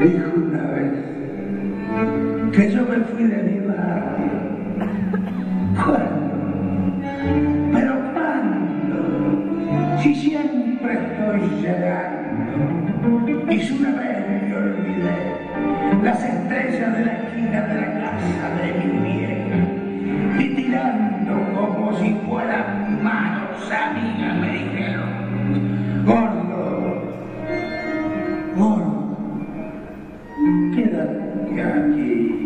dijo una vez que yo me fui de mi barrio. ¿Cuándo? ¿Pero cuándo? Si siempre estoy llegando. Y una vez las estrellas de la esquina de la casa de mi vieja y tirando como si fueran manos amigas me dijeron, gordo, gordo, quédate aquí.